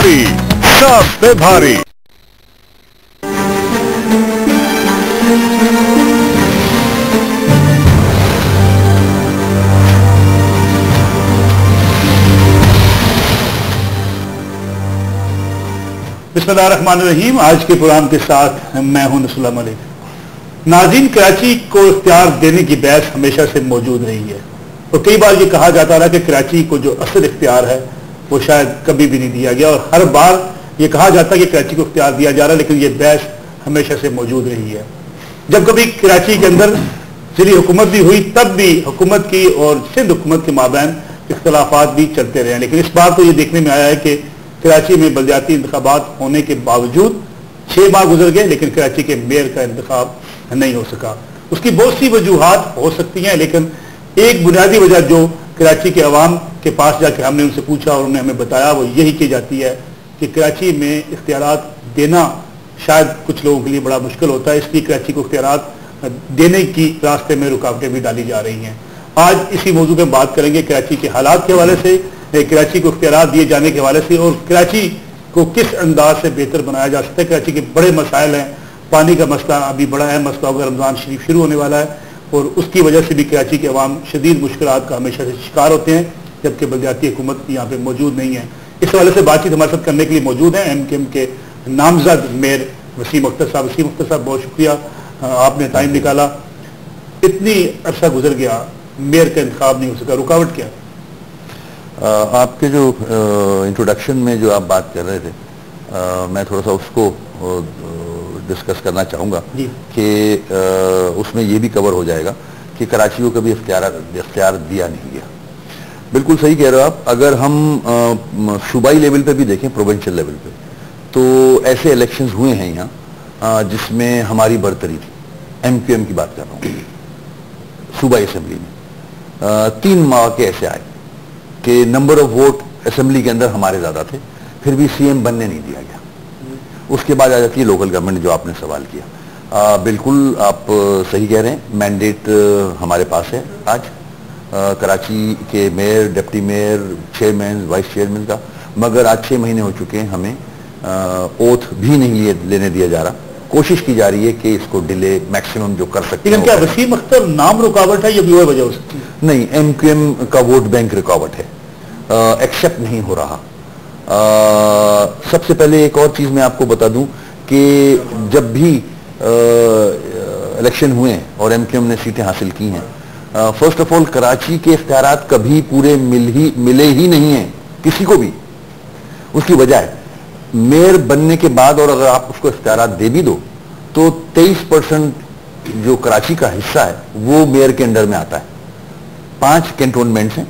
भारी, सब पे भारी। बिस्मिल्लाहिर्रहमानिर्रहीम आज के प्रोग्राम के साथ मैं हूँ नसुल्ला मलिक। नाजीन कराची को इख्तियार देने की बहस हमेशा से मौजूद रही है। तो कई बार ये कहा जाता रहा कि कराची को जो असल इख्तियार है वो शायद कभी भी नहीं दिया गया। और हर बार ये कहा जाता है कि कराची को इख्तियार दिया जा रहा है, लेकिन ये बहस हमेशा से मौजूद रही है। जब कभी कराची के अंदर जिली हुकूमत भी हुई, तब भी हुकूमत की और सिंध हुकूमत के माबैन इख्तलाफात भी चलते रहे। लेकिन इस बार तो ये देखने में आया है कि कराची में बलदियाती इंतबात होने के बावजूद छह माह गुजर गए, लेकिन कराची के मेयर का इंतखब नहीं हो सका। उसकी बहुत सी वजूहत हो सकती हैं, लेकिन एक बुनियादी वजह जो कराची के अवाम के पास जाकर हमने उनसे पूछा और उन्होंने हमें बताया, वो यही की जाती है कि कराची में इख्तियार देना शायद कुछ लोगों के लिए बड़ा मुश्किल होता है, इसलिए कराची को इख्तियार देने की रास्ते में रुकावटें भी डाली जा रही हैं। आज इसी मौजू पर बात करेंगे कराची के हालात के हवाले से कराची को इख्तियार दिए जाने के हवाले से, और कराची को किस अंदाज से बेहतर बनाया जा सकता है? कराची के बड़े मसाइल हैं। पानी का मसला अभी बड़ा अहम मसला होगा रमज़ान शरीफ शुरू होने वाला है, और उसकी वजह से भी कराची के अवाम शदीद मुश्किल का हमेशा से शिकार होते हैं। जबकि बलदियाती हुकूमत यहाँ पे मौजूद नहीं है। इस हवाले से बातचीत हमारे साथ करने के लिए मौजूद है एम के एम के नामजद मेयर वसीम अख्तर साहब। वसीम अख्तर साहब बहुत शुक्रिया आपने टाइम निकाला। इतनी अरसा गुजर गया मेयर का इंतखब नहीं हो सका रुकावट क्या? आपके जो इंट्रोडक्शन में जो आप बात कर रहे थे आ, मैं थोड़ा सा उसको डिस्कस करना चाहूँगा कि उसमें ये भी कवर हो जाएगा कि कराची को कभी इख्तियार इख्तियार दिया नहीं गया। बिल्कुल सही कह रहे हो आप। अगर हम सूबाई लेवल पे भी देखें प्रोविंशियल लेवल पे तो ऐसे इलेक्शंस हुए हैं यहाँ जिसमें हमारी बढ़तरी थी। एम क्यू एम की बात कर रहा हूँ। सूबाई असम्बली में। तीन माह के ऐसे आए कि नंबर ऑफ़ वोट असेंबली के अंदर हमारे ज़्यादा थे फिर भी सीएम बनने नहीं दिया गया। उसके बाद आ जाती है लोकल गवर्नमेंट जो आपने सवाल किया। आ, बिल्कुल आप सही कह रहे हैं। मैंडेट हमारे पास है आज। आ, कराची के mayor deputy mayor chairman vice chairman का। मगर आज छः महीने हो चुके हैं हमें। ओथ भी नहीं लिए लेने दिया जा रहा। कोशिश की जा रही है कि इसको डिले मैक्सिमम जो कर सकते हैं क्या वसीम अख्तर नाम रुकावट है या भी वजह हो सकती है नहीं एम क्यू एम का वोट बैंक रुकावट है। एक्सेप्ट नहीं हो रहा। आ, सबसे पहले एक और चीज़ मैं आपको बता दूँ कि जब भी इलेक्शन हुए और एमक्यूएम ने सीटें हासिल की हैं फ़र्स्ट ऑफ़ ऑल कराची के इख्तियार कभी पूरे मिल ही मिले ही नहीं है किसी को भी। उसकी वजह मेयर बनने के बाद और अगर आप उसको इख्तियार दे भी दो तो 23 परसेंट जो कराची का हिस्सा है वो मेयर के अंडर में आता है। पाँच कैंटोनमेंट्स हैं।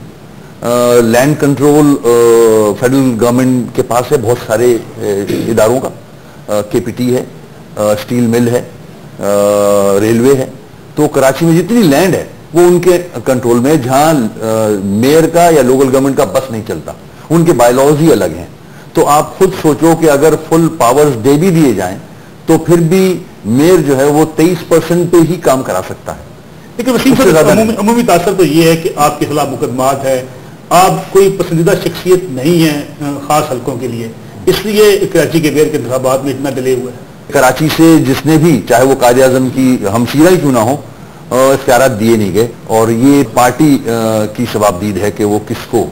लैंड कंट्रोल फेडरल गवर्नमेंट के पास है बहुत सारे इदारों का। केपीटी है आ, स्टील मिल है रेलवे है। तो कराची में जितनी लैंड है वो उनके कंट्रोल में जहाँ मेयर का या लोकल गवर्नमेंट का बस नहीं चलता। उनके बायलॉज ही अलग हैं। तो आप खुद सोचो कि अगर फुल पावर्स दे भी दिए जाएँ तो फिर भी मेयर जो है वो 23 परसेंट पे ही काम करा सकता है। लेकिन वसीम सर अमूमी तासर तो ये है कि आपके खिलाफ मुकदमात है। आप कोई पसंदीदा शख्सियत नहीं है खास हलकों के लिए। इसलिए कराची के मेयर के इंतबात में इतना डिले हुआ है। कराची से जिसने भी चाहे वो काज आज़म की हमशीरा ही क्यों ना हो इख्तियार दिए नहीं गए। और ये पार्टी की शबाबदीद है कि वो किसको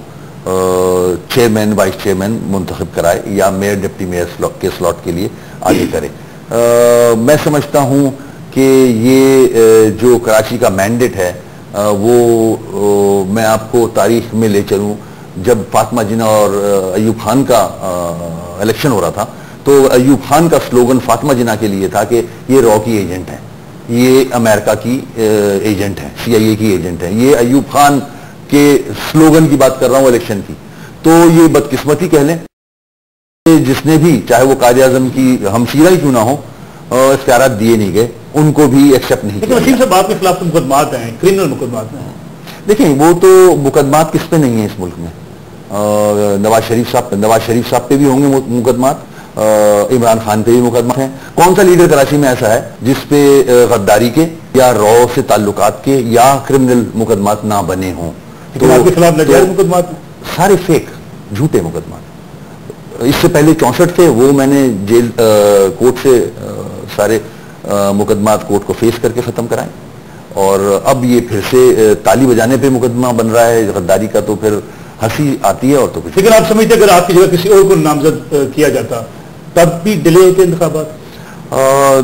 चेयरमैन वाइस चेयरमैन मुंतखब कराए या मेयर डिप्टी मेयर के स्लॉट के लिए आगे करे। मैं समझता हूँ कि ये जो कराची का मैंडेट है वो मैं आपको तारीख में ले चलूँ। जब फातमा जिना और अयूब खान का इलेक्शन हो रहा था तो अयूब खान का स्लोगन फातमा जिना के लिए था कि ये रॉ की एजेंट है। ये अमेरिका की एजेंट है सीआईए की एजेंट है। ये अयूब खान के स्लोगन की बात कर रहा हूँ इलेक्शन की। तो ये बदकिस्मती कह लें जिसने भी चाहे वो काज आज़म की हमशीरा ही क्यों ना हो इख्तियार दिए नहीं गए उनको भी एक्सेप्ट नहीं खिलाफ मुकदमात हैं क्रिमिनल मुकदमात हैं। देखिए वो तो मुकदमात किस पे नहीं है इस मुल्क में? नवाज़ शरीफ साहब नवाज़ शरीफ साहब पे भी होंगे मुकदमात। इमरान खान पे भी मुकदमा है। कौन सा लीडर कराची में ऐसा है जिसपे गद्दारी के या रॉ से ताल्लुक के या क्रिमिनल मुकदमात ना बने हों? तो आपके खिलाफ तो, मुकदमात? सारे फेक झूठे मुकदमा इससे पहले चौंसठ थे वो मैंने जेल आ, कोर्ट से आ, सारे मुकदमा कोर्ट को फेस करके ख़त्म कराए। और अब ये फिर से ताली बजाने पे मुकदमा बन रहा है गद्दारी का तो फिर हँसी आती है और तो कुछ लेकिन आप समझते अगर आपकी जगह किसी और को नामजद किया जाता तब भी डिले होते इंतबात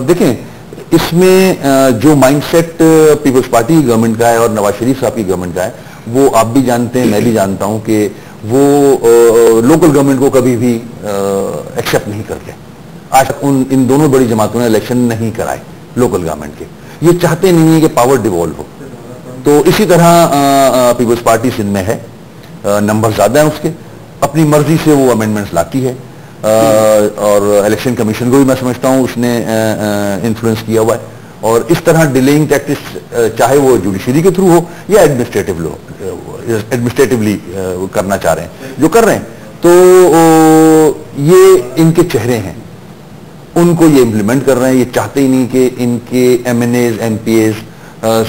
देखें, इसमें जो माइंडसेट पीपल्स पार्टी की गवर्नमेंट का है और नवाज़ शरीफ साहब की गवर्नमेंट का है, वो आप भी जानते हैं, मैं भी जानता हूँ कि वो लोकल गवर्नमेंट को कभी भी एक्सेप्ट नहीं करते। आज उन, इन दोनों बड़ी जमातों ने इलेक्शन नहीं कराए लोकल गवर्नमेंट के। ये चाहते नहीं है कि पावर डिवॉल्व हो। तो इसी तरह पीपल्स पार्टी सिंध में है। नंबर ज़्यादा है उसके। अपनी मर्ज़ी से वो अमेंडमेंट्स लाती है। और इलेक्शन कमीशन को भी मैं समझता हूँ उसने इन्फ्लुएंस किया हुआ है। और इस तरह डिलेइंग टैक्टिक्स चाहे वो जुडिशरी के थ्रू हो या एडमिनिस्ट्रेटिव लो एडमिनिस्ट्रेटिवली करना चाह रहे हैं। जो कर रहे हैं तो ये इनके चेहरे हैं। उनको ये इम्प्लीमेंट कर रहे हैं ये चाहते ही नहीं कि इनके M N As M P As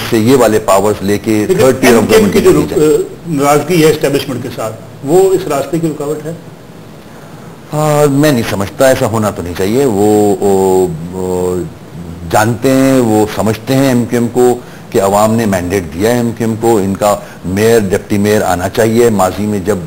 से ये वाले पावर्स लेके थर्ड टीयर ऑफ़ गवर्नमेंट की जो नाराज़गी है एस्टेब्लिशमेंट के साथ वो इस रास्ते की रुकावट है? आ, मैं नहीं समझता ऐसा होना तो नहीं चाहिए। वो, वो, वो जानते हैं वो समझते हैं एमक्यूएम को कि अवाम ने मैंडेट दिया है एमक्यूएम को। इनका मेयर डिप्टी मेयर आना चाहिए। माजी में जब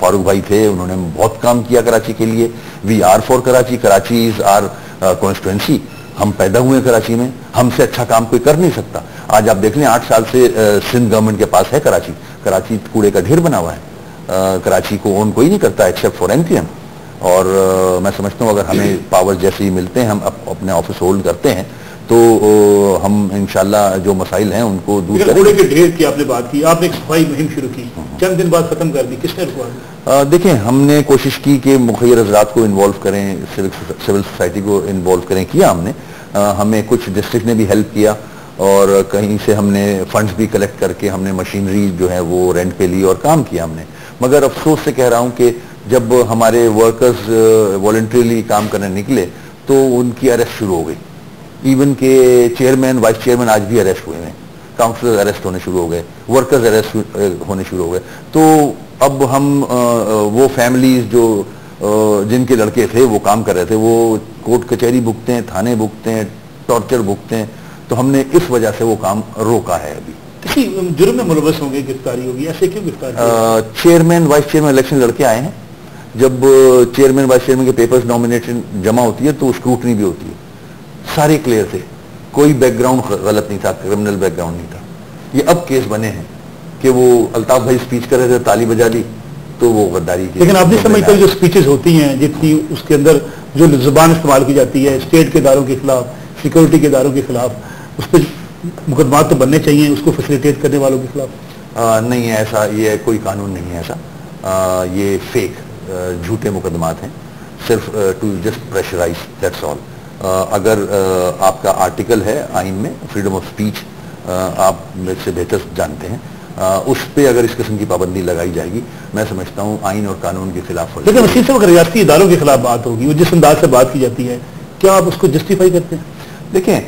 फारूक भाई थे उन्होंने बहुत काम किया कराची के लिए। We are for Karachi. Karachi is our constituency हम पैदा हुए कराची में। हमसे अच्छा काम कोई कर नहीं सकता। आज आप देख लें आठ साल से सिंध गवर्नमेंट के पास है कराची। कराची कूड़े का ढेर बना हुआ है। आ, कराची को ओन कोई नहीं करता एक्सेप्ट फॉर एमपीएम और आ, मैं समझता हूँ अगर हमें पावर जैसे ही मिलते हैं हम अप, अपने ऑफ़िस होल्ड करते हैं तो हम इंशाल्लाह जो मसाइल हैं उनको दूर के ढेर की आपने बात की आपने एक सफ़ाई मुहिम शुरू की चंद दिन बाद खत्म कर दी किसने रुकवा देखें हमने कोशिश की कि मुखैर हजरात को इन्वॉल्व करें सिविल सोसाइटी को इन्वॉल्व करें किया हमने। आ, हमें कुछ डिस्ट्रिक्ट ने भी हेल्प किया और कहीं से हमने फंड्स भी कलेक्ट करके हमने मशीनरी जो है वो रेंट पे ली और काम किया हमने। मगर अफसोस से कह रहा हूँ कि जब हमारे वर्कर्स वॉल्ट्रीली काम करने निकले तो उनकी अरेस्ट शुरू हो गई। इवन के चेयरमैन वाइस चेयरमैन आज भी अरेस्ट हुए हैं। काउंसलर अरेस्ट होने शुरू हो गए। वर्कर्स अरेस्ट होने शुरू हो गए। तो अब हम वो फैमिलीज़ जो जिनके लड़के थे वो काम कर रहे थे वो कोर्ट कचहरी भुगते हैं थाने भुगते हैं टॉर्चर भुगते हैं। तो हमने इस वजह से वो काम रोका है अभी। जुर्म में मुलवस होंगे गिरफ्तारी होगी ऐसे क्यों गिरफ्तारी चेयरमैन वाइस चेयरमैन इलेक्शन लड़के आए हैं। जब चेयरमैन वाइस चेयरमैन के पेपर्स नॉमिनेशन जमा होती है तो स्क्रूटनी भी होती है। सारे क्लियर थे। कोई बैकग्राउंड गलत नहीं था क्रिमिनल बैकग्राउंड नहीं था। ये अब केस बने हैं कि वो अल्ताफ भाई स्पीच कर रहे थे ताली बजा दी तो वो गद्दारी लेकिन आप नहीं समझते जो स्पीचेस होती हैं जितनी उसके अंदर जो ज़ुबान इस्तेमाल की जाती है स्टेट के इदारों के खिलाफ सिक्योरिटी के इदारों के खिलाफ उस पर मुकदमा तो बनने चाहिए उसको फैसिलिटेट करने वालों के खिलाफ। नहीं है ऐसा ये कोई कानून नहीं है ऐसा। आ, ये फेक झूठे मुकदमात हैं। सिर्फ़ to just pressurize that's all अगर uh, आपका आर्टिकल है आइन में फ्रीडम ऑफ़ स्पीच आप मेरे से बेहतर जानते हैं। uh, उस पर अगर इस किस्म की पाबंदी लगाई जाएगी मैं समझता हूँ आइन और कानून के खिलाफ लेकिन वसीम साहब रियाती इदारों के खिलाफ बात होगी वो जिस अंदाज से बात की जाती है क्या आप उसको जस्टिफाई करते हैं? देखें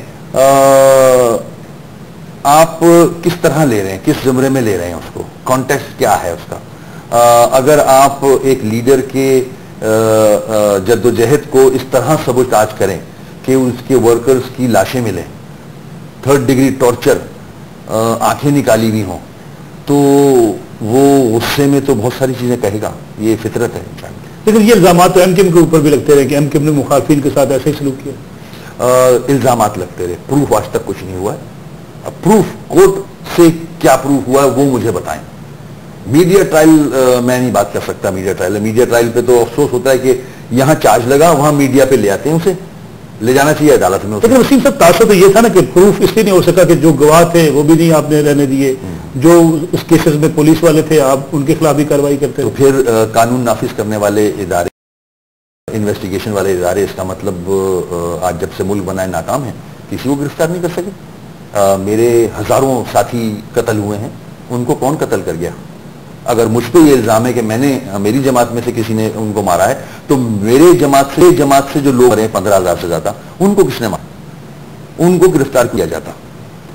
आप किस तरह ले रहे हैं किस जुमरे में ले रहे हैं उसको? कॉन्टेक्स्ट क्या है उसका? अगर आप एक लीडर के जद्दोजहद को इस तरह सबोताज करें कि उसके वर्कर्स की लाशें मिले थर्ड डिग्री टॉर्चर आँखें निकाली हुई हों तो वो गुस्से में तो बहुत सारी चीज़ें कहेगा ये फितरत है इंसान लेकिन ये इल्ज़ाम तो एम के एम के ऊपर भी लगते रहे कि एम ने मुखालफिन के साथ ऐसे ही सलूक किया। इल्ज़ाम लगते रहे प्रूफ आज तक कुछ नहीं हुआ है। प्रूफ कोर्ट से क्या प्रूफ हुआ है वो मुझे बताएँ। मीडिया ट्रायल मैं नहीं बात कर सकता मीडिया ट्रायल मीडिया ट्रायल पे तो अफसोस होता है कि यहाँ चार्ज लगा वहाँ मीडिया पे ले आते हैं उसे। ले जाना चाहिए अदालत में लेकिन वसीम साहब तासर तो ये था ना कि प्रूफ इसलिए नहीं हो सका कि जो गवाह थे वो भी नहीं आपने रहने दिए। हम्म। जो उस केसेस में पुलिस वाले थे आप उनके खिलाफ भी कार्रवाई करते तो फिर आ, कानून नाफिज करने वाले इदारे इन्वेस्टिगेशन वाले इदारे इसका मतलब आज जब से मुल्क बनाए नाकाम है किसी को गिरफ़्तार नहीं कर सके। आ, मेरे हज़ारों साथी कत्ल हुए हैं। उनको कौन कत्ल कर गया? अगर मुझ पर यह इल्ज़ाम है कि मैंने मेरी जमात में से किसी ने उनको मारा है तो मेरे जमात से जमात से जो लोग रहे पंद्रह हज़ार से ज़्यादा, उनको किसने मारा? उनको गिरफ़्तार किया जाता।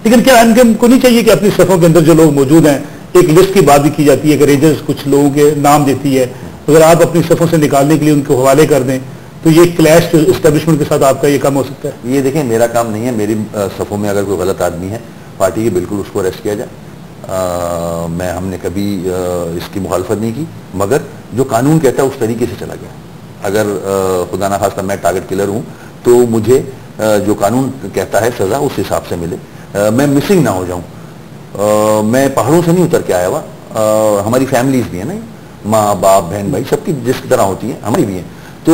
लेकिन क्या को नहीं चाहिए कि अपनी सफों के अंदर जो लोग मौजूद हैं, एक लिस्ट की बात भी की जाती है कि रेंजर्स कुछ लोगों के नाम देती है, अगर आप अपनी सफ़ों से निकालने के लिए उनको हवाले कर दें तो ये क्लैश इस्टेब्लिशमेंट के साथ आपका ये काम हो सकता है। ये देखें, मेरा काम नहीं है, मेरी सफ़ों में अगर कोई गलत आदमी है, पार्टी की बिल्कुल उसको अरेस्ट किया जाए। आ, मैं हमने कभी आ, इसकी मुखालफत नहीं की मगर जो कानून कहता है उस तरीके से चला गया। अगर खुदा ना खास्ता मैं टारगेट किलर हूँ तो मुझे आ, जो कानून कहता है सज़ा उस हिसाब से मिले। आ, मैं मिसिंग ना हो जाऊँ। मैं पहाड़ों से नहीं उतर के आया हुआ। हमारी फैमिलीज़ भी है ना माँ बाप बहन भाई सबकी जिस तरह होती है हमारी भी है। तो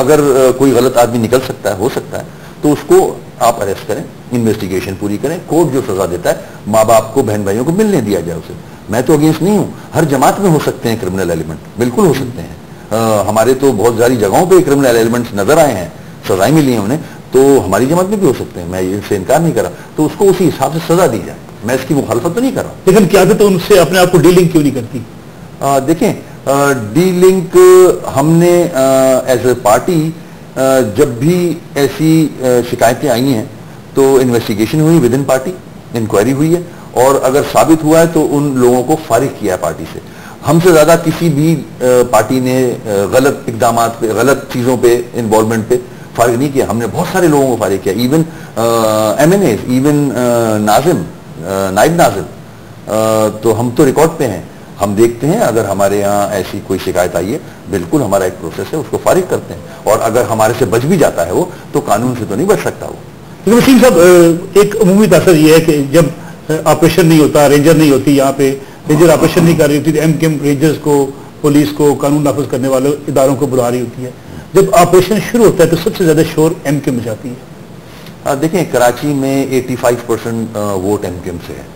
अगर कोई गलत आदमी निकल सकता है हो सकता है तो उसको आप अरेस्ट करें इन्वेस्टिगेशन पूरी करें कोर्ट जो सजा देता है माँ बाप को बहन भाइयों को मिलने दिया जाए उसे। मैं तो अगेंस्ट नहीं हूँ हर जमात में हो सकते हैं क्रिमिनल एलिमेंट बिल्कुल हो सकते हैं। आ, हमारे तो बहुत सारी जगहों पर क्रिमिनल एलिमेंट्स नज़र आए हैं सजाएँ मिली हैं उन्हें तो हमारी जमात में भी हो सकते हैं मैं इससे इनकार नहीं कर रहा। तो उसको उसी हिसाब से सजा दी जाए। मैं इसकी मुखालफत तो नहीं कर रहा लेकिन क्या तो उनसे अपने आप को डीलिंग क्यों नहीं करती? देखें डी लिंक हमने एज ए पार्टी जब भी ऐसी शिकायतें आई हैं तो इन्वेस्टिगेशन हुई विद इन पार्टी इंक्वायरी हुई है, और अगर साबित हुआ है तो उन लोगों को फारिग किया है पार्टी से। हमसे ज़्यादा किसी भी पार्टी ने गलत इकदाम पे, गलत चीज़ों पे इन्वॉल्वमेंट पे फारिग नहीं किया। हमने बहुत सारे लोगों को फारिग किया। Even M N As even Nazim नाइब नाजिम तो हम तो रिकॉर्ड पे हैं। हम देखते हैं अगर हमारे यहाँ ऐसी कोई शिकायत आई है बिल्कुल हमारा एक प्रोसेस है उसको फारिग करते हैं। और अगर हमारे से बच भी जाता है वो तो कानून से तो नहीं बच सकता वो। लेकिन वसीम साहब एक उमूमी असर ये है कि जब ऑपरेशन नहीं होता रेंजर नहीं होती यहाँ पे रेंजर ऑपरेशन नहीं कर रही होती तो एम के एम रेंजर्स को पुलिस को कानून नाफज करने वाले इदारों को बुला रही होती है। जब ऑपरेशन शुरू होता है तो सबसे ज़्यादा शोर एम के मचाती है। देखें कराची में 85 परसेंट वोट एम से है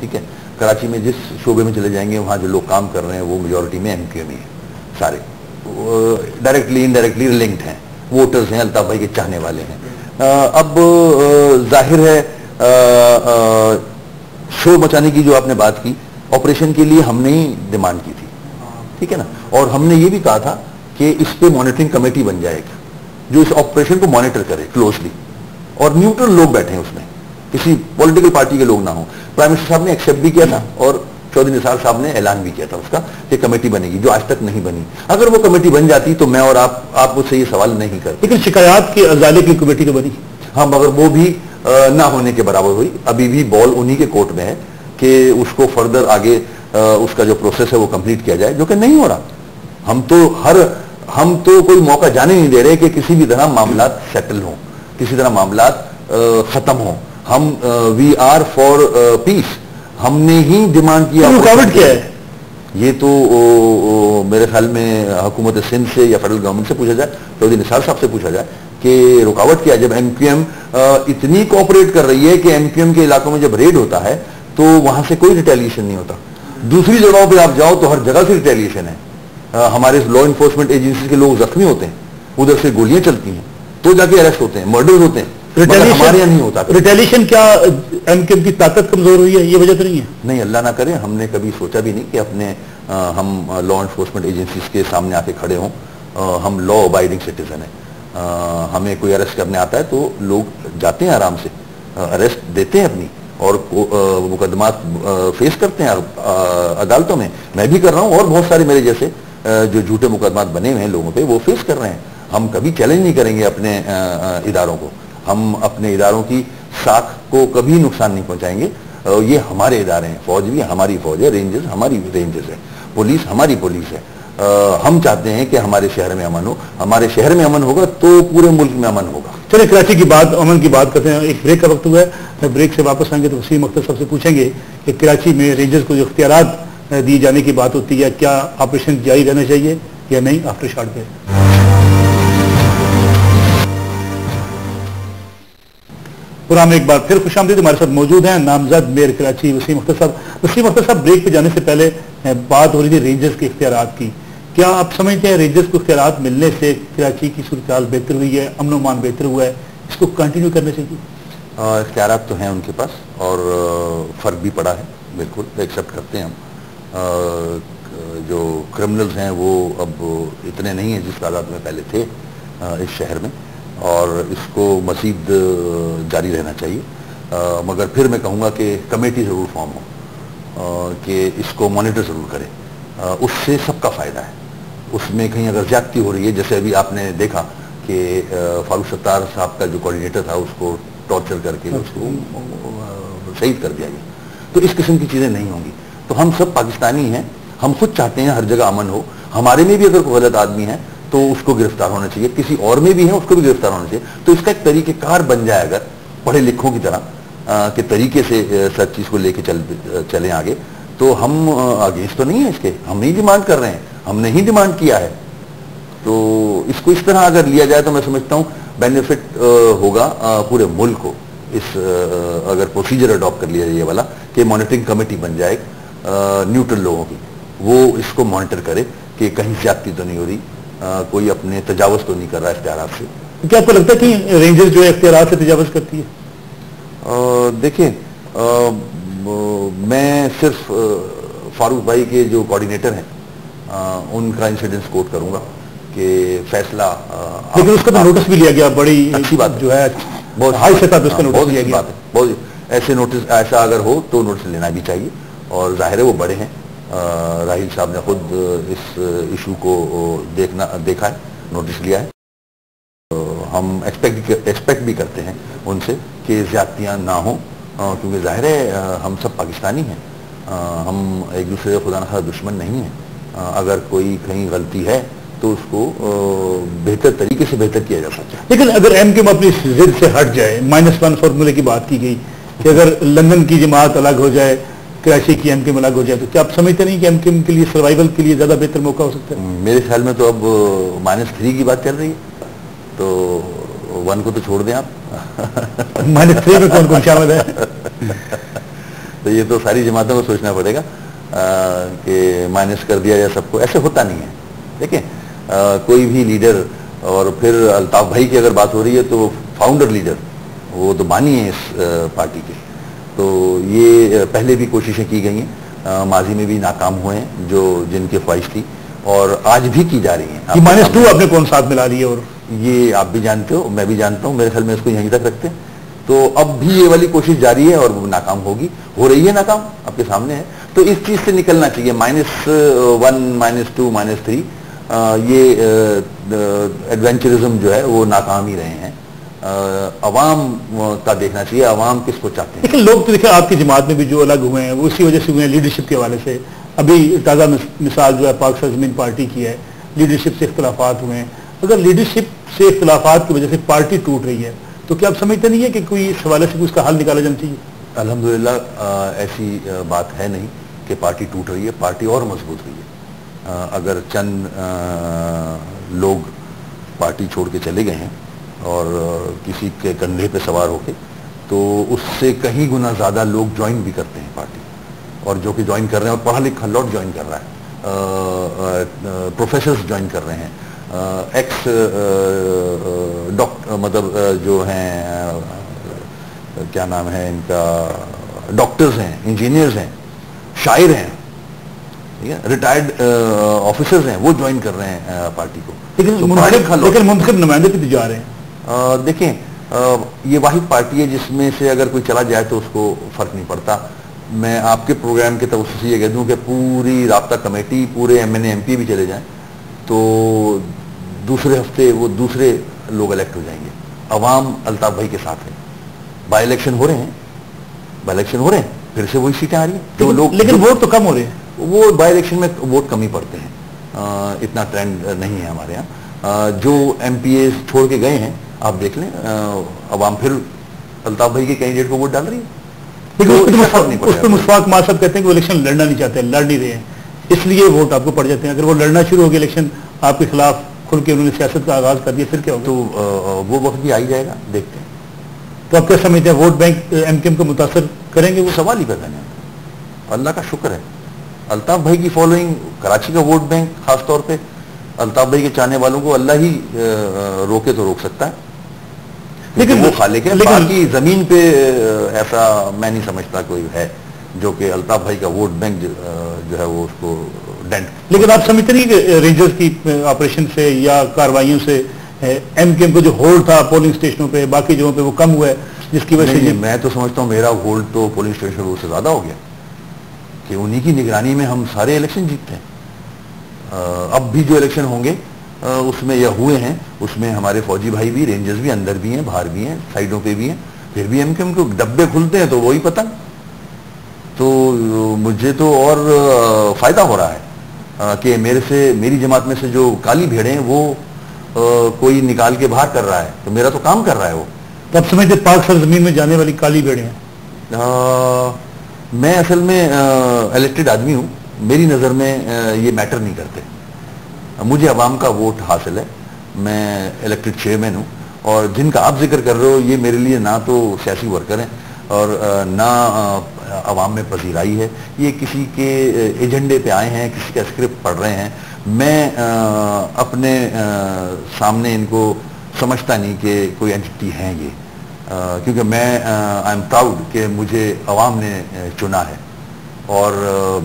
ठीक है? कराची में जिस शोबे में चले जाएँगे, वहाँ जो लोग काम कर रहे हैं, वो मेजोरिटी में एम क्यू में है, सारे। डायरेक्टली इनडायरेक्टली लिंक्ड हैं। वोटर्स हैं, अल्ताफ भाई के चाहने वाले हैं। अब ज़ाहिर है शोर मचाने की जो आपने बात की ऑपरेशन के लिए हमने ही डिमांड की थी। ठीक है ना? और हमने ये भी कहा था कि इस पे मॉनिटरिंग कमेटी बन जाएगी, जो इस ऑपरेशन को मॉनिटर करे क्लोजली और न्यूट्रल लोग बैठे हैं उसमें। किसी पॉलिटिकल पार्टी के लोग ना हो। प्राइम मिनिस्टर साहब ने एक्सेप्ट भी किया था और चौधरी निसार साहब ने ऐलान भी किया था उसका कि कमेटी बनेगी जो आज तक नहीं बनी। अगर वो कमेटी बन जाती तो मैं और आप आप मुझसे ये सवाल नहीं करते। लेकिन शिकायत के अजाले की कमेटी तो बनी। हाँ मगर वो भी आ, ना होने के बराबर हुई। अभी भी बॉल उन्हीं के कोर्ट में है कि उसको फर्दर आगे आ, उसका जो प्रोसेस है वो कंप्लीट किया जाए जो कि नहीं हो रहा। हम तो हर हम तो कोई मौका जाने नहीं दे रहे कि किसी भी तरह मामला सेटल हो किसी तरह मामला खत्म हो। हम वी आर फॉर पीस हमने ही डिमांड किया रुकावट क्या है? ये तो ओ, ओ, मेरे ख्याल में हुकूमत सिंध से या फेडरल गवर्नमेंट से पूछा जाए चौधरी निसार साहब से पूछा जाए कि रुकावट क्या है? जब एमक्यूएम इतनी कोऑपरेट कर रही है कि एमक्यूएम के इलाकों में जब रेड होता है तो वहाँ से कोई रिटेलिएशन नहीं होता। दूसरी जगहों पर आप जाओ तो हर जगह से रिटेलिएशन है। आ, हमारे लॉ इन्फोर्समेंट एजेंसी के लोग जख्मी होते हैं। उधर से गोलियाँ चलती हैं। तो जाके अरेस्ट होते हैं मर्डर होते हैं। हमारे नहीं होता रिटेलिएशन क्या एम की ताकत कमज़ोर हुई है? ये वजह तो नहीं है? नहीं अल्लाह ना करे हमने कभी सोचा भी नहीं कि अपने आ, हम लॉ इन्फोर्समेंट एजेंसीज के सामने आके खड़े हों। हम लॉ अबाइडिंग सिटीजन है। हमें कोई अरेस्ट करने आता है तो लोग जाते हैं आराम से। अरेस्ट देते हैं अपनी और मुकदमा फेस करते हैं अदालतों में। मैं भी कर रहा हूँ और बहुत सारे मेरे जैसे जो झूठे मुकदमा बने हुए हैं लोगों पे वो फेस कर रहे हैं। हम कभी चैलेंज नहीं करेंगे अपने इदारों को। हम अपने इदारों की साख को कभी नुकसान नहीं पहुंचाएँगे। ये हमारे इदारे हैं। फौज भी हमारी फौज है रेंजर्स हमारी रेंजर्स है। पुलिस हमारी पुलिस है। आ, हम चाहते हैं कि हमारे शहर में अमन हो। हमारे शहर में अमन होगा तो पूरे मुल्क में अमन होगा। चलिए कराची की बात अमन की बात करते हैं। एक ब्रेक का वक्त हुआ है। ब्रेक से वापस आएँगे तो वसीम अख्तर सबसे पूछेंगे कि कराची में रेंजर्स को जो अख्तियार दिए जाने की बात होती है क्या ऑपरेशन जारी रहना चाहिए या नहीं? आफ्टर शॉर्ट पे प्रोग्राम एक बार फिर खुश आमदीद हमारे साथ मौजूद हैं। नामजद मेयर कराची वसीम अख्तर साहब। वसीम अख्तर साहब ब्रेक पे जाने से पहले बात हो रही थी रेंजर्स के इख्तियार की। क्या आप समझते हैं रेंजर्स को इख्तियार मिलने से कराची की सूरत बेहतर हुई है अमन मान बेहतर हुआ है? इसको कंटिन्यू करने चाहिए इख्तियार तो हैं उनके पास और फ़र्क भी पड़ा है, बिल्कुल एक्सेप्ट करते हैं हम। जो क्रिमिनल्स हैं वो अब इतने नहीं हैं जिस तादाद में पहले थे इस शहर में। और इसको मजीद जारी रहना चाहिए। आ, मगर फिर मैं कहूँगा कि कमेटी ज़रूर फॉर्म हो कि इसको मॉनिटर ज़रूर करें। उससे सबका फ़ायदा है। उसमें कहीं अगर ज्यादती हो रही है जैसे अभी आपने देखा कि फारूक सत्तार साहब का जो कोऑर्डिनेटर था उसको टॉर्चर करके अच्छा। उसको शहीद कर दिया गया। तो इस किस्म की चीज़ें नहीं होंगी। तो हम सब पाकिस्तानी हैं हम खुद चाहते हैं हर जगह अमन हो। हमारे में भी अगर कोई गलत आदमी है तो उसको गिरफ़्तार होना चाहिए। किसी और में भी है, उसको भी गिरफ़्तार होना चाहिए। तो इसका एक तरीकेकार बन जाए अगर, पढ़े लिखों की तरह के तरीके से सब चीज़ को लेके चल चले आगे तो हम अगेंस्ट तो नहीं है इसके। हम नहीं डिमांड कर रहे हैं। हमने ही डिमांड किया है। तो इसको इस तरह अगर लिया जाए तो मैं समझता हूँ बेनिफिट होगा पूरे मुल्क को। इस अगर प्रोसीजर अडॉप्ट कर लिया जाए ये वाला, कि मॉनिटरिंग कमेटी बन जाए न्यूट्रल लोगों की। वो इसको मॉनिटर करे, कि कहीं ज्यादती तो नहीं हो रही। कोई अपने तजावज तो नहीं कर रहा इख्तियार से क्या आपको लगता है कि रेंजर जो है इख्तियार से तजावज करती है? देखिए मैं सिर्फ़ फारूक भाई के जो कोऑर्डिनेटर हैं उनका इंसिडेंस कोट करूँगा कि फैसला लेकिन उसका तो नोटिस भी लिया गया बड़ी अच्छी बात जो है बहुत हाई सतह पे उसका नोटिस लिया गया। बहुत ऐसे नोटिस ऐसा अगर हो तो नोटिस लेना भी चाहिए। और ज़ाहिर है वो बड़े हैं। राहिल साहब ने खुद इस इशू को देखना, देखा है, नोटिस लिया है। तो हम एक्सपेक्ट एक्सपेक्ट भी करते हैं उनसे कि ज्यादतियाँ ना हों क्योंकि ज़ाहिर है हम सब पाकिस्तानी हैं। हम एक दूसरे का खुदा न दुश्मन नहीं है। अगर कोई कहीं गलती है तो उसको बेहतर तरीके से बेहतर किया जा सकता है। लेकिन अगर एम क्यूम अपनी जिद से हट जाए माइनस वन फॉर्मूले की बात की गई कि अगर लंदन की जमात अलग हो जाए कराची की एम अलग हो जाए तो क्या आप समझते नहीं कि एम के लिए सर्वाइवल के लिए ज़्यादा बेहतर मौका हो सकता है? मेरे ख्याल में तो अब माइनस थ्री की बात चल रही है। तो वन को तो छोड़ दें आप। माइनस थ्री में कौन कौन शामिल है? तो ये तो सारी जमातों को सोचना पड़ेगा कि माइनस कर दिया जाए सबको। ऐसे होता नहीं है। देखिए कोई भी लीडर और फिर अल्ताफ भाई की अगर बात हो रही है तो फाउंडर लीडर वो तो बानी है इस पार्टी के। तो ये पहले भी कोशिशें की गई हैं। माजी में भी नाकाम हुए हैं जो जिनकी ख्वाहिश थी और आज भी की जा रही हैं। माइनस टू आपने कौन साथ मिला लिया और? ये आप भी जानते हो मैं भी जानता हूँ मेरे ख्याल में इसको यहीं तक रखते हैं। तो अब भी ये वाली कोशिश जारी है और नाकाम होगी। हो रही है नाकाम आपके सामने है। तो इस चीज़ से निकलना चाहिए minus one minus two minus three. ये एडवेंचरिज्म जो है वो नाकाम ही रहे हैं। अवाम का देखना चाहिए अवाम किसको चाहते हैं? लेकिन लोग तो देखिए आपकी जमात में भी जो अलग हुए हैं वो इसी वजह से हुए हैं लीडरशिप के हवाले से। अभी ताज़ा मिसाल जो है पाक ज़मीन पार्टी की है लीडरशिप से इख्तलाफात हुए हैं। अगर लीडरशिप से इख्तलाफात की वजह से पार्टी टूट रही है तो क्या आप समझते नहीं है कि कोई इस हवाले से उसका हल निकाला जाना चाहिए? अलहमदिल्ला ऐसी बात है नहीं कि पार्टी टूट रही है पार्टी और मज़बूत हुई है। अगर चंद लोग पार्टी छोड़ के चले गए हैं और किसी के कंधे पे सवार होके तो उससे कहीं गुना ज़्यादा लोग ज्वाइन भी करते हैं पार्टी और जो कि ज्वाइन कर रहे हैं और पढ़ा लिखा लौट ज्वाइन कर रहा है। प्रोफेसर ज्वाइन कर रहे हैं। एक्स डॉक्टर मतलब जो हैं क्या नाम है इनका डॉक्टर्स हैं इंजीनियर्स हैं शायर हैं ठीक है? रिटायर्ड ऑफिसर्स हैं वो ज्वाइन कर रहे हैं पार्टी को। लेकिन लेकिन मुंतखब नुमाइंदे भी जा रहे हैं। देखें ये वाहिद पार्टी है जिसमें से अगर कोई चला जाए तो उसको फ़र्क नहीं पड़ता। मैं आपके प्रोग्राम के तवस से ये कह दूँ कि पूरी रबता कमेटी पूरे एम एन एम पी भी चले जाएँ तो दूसरे हफ़्ते वो दूसरे लोग इलेक्ट हो जाएँगे। अवाम अल्ताफ भाई के साथ है। बाई इलेक्शन हो रहे हैं। बाई इलेक्शन हो रहे हैं। फिर से वही सीटें आ रही हैं। जो लोग लेकिन वोट तो कम हो रहे हैं। वो बाई इलेक्शन में वोट कम ही पड़ते हैं। आ, इतना ट्रेंड नहीं है हमारे यहाँ। जो एम छोड़ के गए हैं आप देख लें अवाम फिर अल्ताफ भाई के कैंडिडेट को वोट डाल रही है। लेकिन मुश्फाक माँ साहब कहते हैं कि वो इलेक्शन लड़ना नहीं चाहते लड़ नहीं रहे हैं। इसलिए वोट आपको पड़ जाते हैं। अगर वो लड़ना शुरू हो गया इलेक्शन आपके खिलाफ खुल के उन्होंने सियासत का आगाज़ कर दिया फिर क्या होगा? तो वो वक्त भी आई जाएगा देखते हैं। तो आप क्या समझते हैं vote bank M K M को मुतासर करेंगे वो? सवाल ही पैदा नहीं अल्लाह का शुक्र है। अल्ताफ भाई की फॉलोइंग कराची का वोट बैंक खासतौर पर अल्ताफ भाई के चाहने वालों को अल्लाह ही रोके तो रोक सकता है। लेकिन वो खालिक है लेकिन बाकी ज़मीन पे ऐसा मैं नहीं समझता कोई है जो कि अल्ताफ भाई का वोट बैंक जो है वो उसको डेंट लेकिन आप समझते नहीं कि रेंजर्स की ऑपरेशन से या कार्रवाइयों से एम के एम को जो होल्ड था पोलिंग स्टेशनों पे बाकी जगहों पे वो कम हुआ है जिसकी वजह से मैं तो समझता हूँ मेरा होल्ड तो पोलिंग स्टेशन से ज़्यादा हो गया कि उन्हीं की निगरानी में हम सारे इलेक्शन जीतते हैं। अब भी जो इलेक्शन होंगे उसमें यह हुए हैं। उसमें हमारे फौजी भाई भी रेंजर्स भी अंदर भी हैं बाहर भी हैं साइडों पे भी हैं। फिर भी एम के डब्बे खुलते हैं तो वही पता तो मुझे तो और फ़ायदा हो रहा है। कि मेरे से मेरी जमात में से जो काली भेड़े हैं वो कोई निकाल के बाहर कर रहा है। तो मेरा तो काम कर रहा है वो। तब समय समझते पाक सरजमीन में जाने वाली काली भेड़े हैं। मैं असल में इलेक्टेड आदमी हूँ। मेरी नज़र में ये मैटर नहीं करते। मुझे अवाम का वोट हासिल है। मैं इलेक्टेड चेयरमैन हूँ और जिनका आप ज़िक्र कर रहे हो, ये मेरे लिए ना तो सियासी वर्कर हैं और ना अवाम में पजीराई है। ये किसी के एजेंडे पे आए हैं, किसी का स्क्रिप्ट पढ़ रहे हैं। मैं अपने सामने इनको समझता नहीं कि कोई एंटिटी है ये। क्योंकि मैं आई एम प्राउड कि मुझे अवाम ने चुना है। और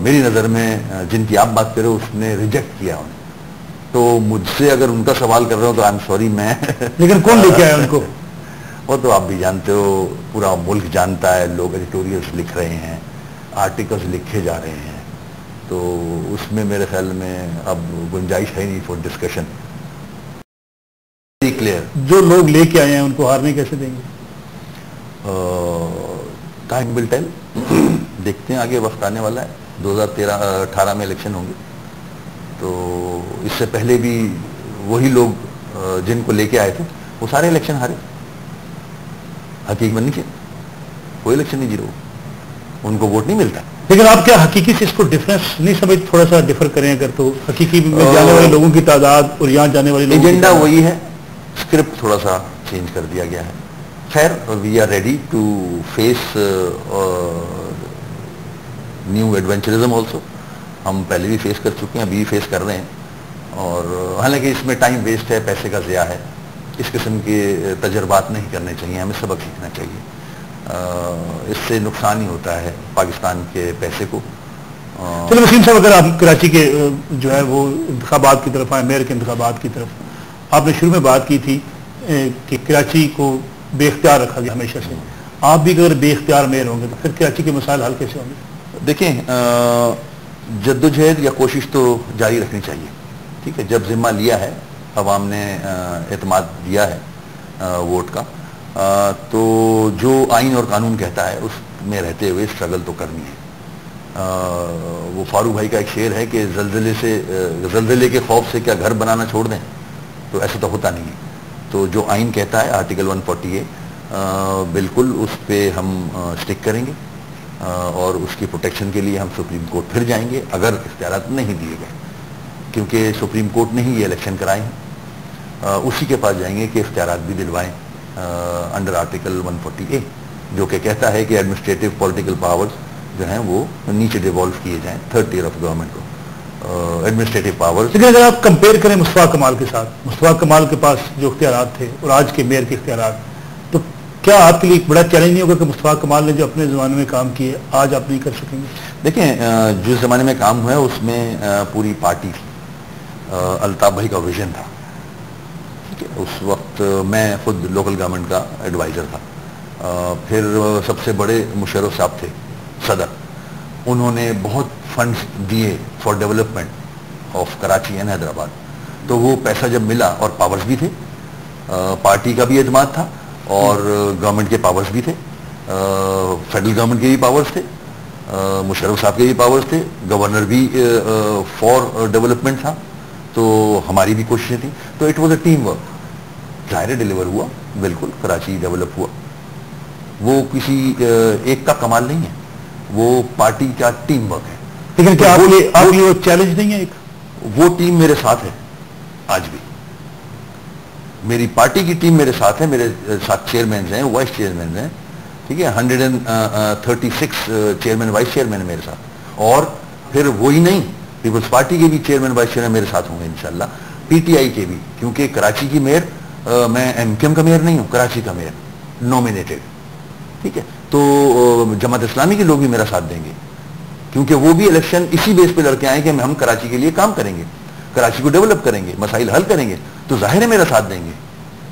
मेरी नज़र में जिनकी आप बात कर उसने रिजेक्ट किया उन्हें। तो मुझसे अगर उनका सवाल कर रहे हो तो आई एम सॉरी मैं लेकिन कौन लेके आया उनको? वो तो आप भी जानते हो पूरा मुल्क जानता है लोग एडिटोरियल्स लिख रहे हैं आर्टिकल्स लिखे जा रहे हैं। तो उसमें मेरे ख्याल में अब गुंजाइश है नहीं फॉर डिस्कशन क्लियर जो लोग लेके आए हैं उनको हारने कैसे देंगे? टाइम विल टेल देखते हैं आगे वक्त आने वाला है। 2013 18 में इलेक्शन होंगे। तो इससे पहले भी वही लोग जिनको लेके आए थे वो सारे इलेक्शन हारे। हकीक बन नहीं कोई इलेक्शन नहीं ज़ीरो उनको वोट नहीं मिलता। लेकिन आप क्या हकीकी से इसको डिफरेंस नहीं समझ थोड़ा सा डिफर करें अगर तो? हकीकी में जाने वाले लोगों की तादाद और यहाँ जाने वाले एजेंडा वही है। स्क्रिप्ट थोड़ा सा चेंज कर दिया गया है। खैर we are ready to face new adventurism also हम पहले भी फेस कर चुके हैं अभी भी फेस कर रहे हैं। और हालाँकि इसमें टाइम वेस्ट है पैसे का ज़िया है। इस किस्म के तजर्बात नहीं करने चाहिए हमें सबक सीखना चाहिए। इससे नुकसान ही होता है पाकिस्तान के पैसे को। चलो वसीम साहब अगर आप कराची के जो है वो इंतबात की तरफ़ आए मेयर के इंतबात की तरफ़। आपने शुरू में बात की थी कि कराची को बेख्तियार रखा गया हमेशा से। आप भी अगर बेख्तियार मेयर होंगे तो फिर कराची के मसाइल हल कैसे होंगे? देखें जद्दोजहद या कोशिश तो जारी रखनी चाहिए। ठीक है जब जिम्मा लिया है अवाम ने एतमाद दिया है वोट का आ, तो जो आइन और कानून कहता है उसमें रहते हुए स्ट्रगल तो करनी है। आ, वो फारूक भाई का एक शेर है कि जल्जले से जल्जले के खौफ से क्या घर बनाना छोड़ दें? तो ऐसा तो होता नहीं है। तो जो आइन कहता है आर्टिकल 140 ए बिल्कुल उस पर हम स्टिक करेंगे। आ, और उसकी प्रोटेक्शन के लिए हम सुप्रीम कोर्ट फिर जाएँगे, अगर इख्तियार नहीं दिए गए। क्योंकि सुप्रीम कोर्ट ने ही ये इलेक्शन कराए हैं। उसी के पास जाएँगे कि इख्तियार भी दिलवाएँ अंडर आर्टिकल 140 ए जो कि कहता है कि एडमिनिस्ट्रेटिव पॉलिटिकल पावर्स जो हैं वो नीचे डिवॉल्व किए जाएँ थर्ड ईयर ऑफ़ गवर्नमेंट को। एडमिनिस्ट्रेटिव पावर्स लेकिन अगर आप कंपेयर करें मुस्तफ़ा कमाल के साथ, मुस्तफ़ा कमाल के पास जो इख्तियार थे और आज के मेयर के इख्तियार क्या आपके लिए एक बड़ा चैलेंज नहीं होगा कि मुस्तफ़ा कमाल ने जो अपने ज़माने में काम किए, आज आप नहीं कर सकेंगे? देखें जिस ज़माने में काम हुआ उसमें पूरी पार्टी थी। अल्ताफ भाई का विजन था। उस वक्त मैं खुद लोकल गवर्नमेंट का एडवाइज़र था। फिर सबसे बड़े मुशरफ साहब थे, सदर। उन्होंने बहुत फंड्स दिए for development of Karachi and Hyderabad. तो वो पैसा जब मिला, और पावर्स भी थे पार्टी का भी एतमाद था और गवर्नमेंट के पावर्स भी थे। फेडरल गवर्नमेंट के भी पावर्स थे। मुशरफ साहब के भी पावर्स थे। गवर्नर भी फॉर डेवलपमेंट था। तो हमारी भी कोशिशें थी। तो it was a team work ज़ाहिर डिलीवर हुआ। बिल्कुल कराची डेवलप हुआ। वो किसी एक का कमाल नहीं है। वो पार्टी का टीम वर्क है। लेकिन क्या तो आपके वो चैलेंज नहीं है एक? वो टीम मेरे साथ है। आज भी। मेरी पार्टी की टीम मेरे साथ है, मेरे साथ चेयरमैन हैं वाइस चेयरमैन हैं, ठीक है hundred and thirty six chairman vice chairman मेरे साथ। और फिर वही नहीं पीपल्स पार्टी के भी चेयरमैन वाइस चेयरमैन मेरे साथ होंगे इंशाल्लाह पीटीआई के भी, क्योंकि कराची की मेयर मैं एमकेएम का मेयर नहीं हूँ, कराची का मेयर नॉमिनेटेड ठीक है। तो जमात इस्लामी के लोग भी मेरा साथ देंगे, क्योंकि वो भी इलेक्शन इसी बेस पे लड़के आए कि हम कराची के लिए काम करेंगे। कराची को डेवलप करेंगे, मसाइल हल करेंगे तो ज़ाहिर है मेरा साथ देंगे।